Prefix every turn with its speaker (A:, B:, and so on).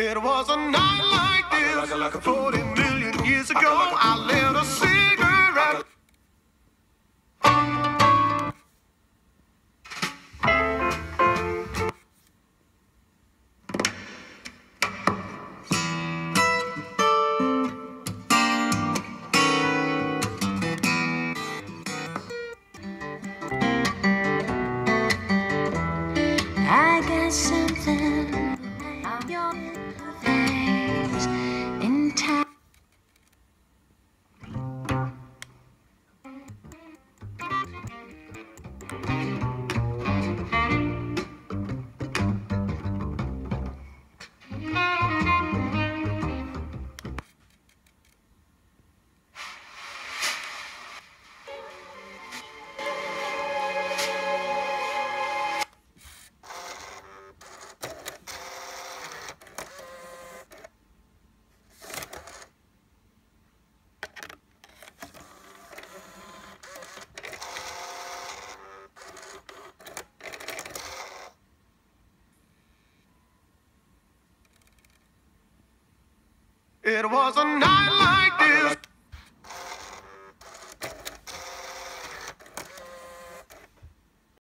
A: It was a night like this, 40 million years ago. I lit a cigarette.
B: I got something
A: It was a night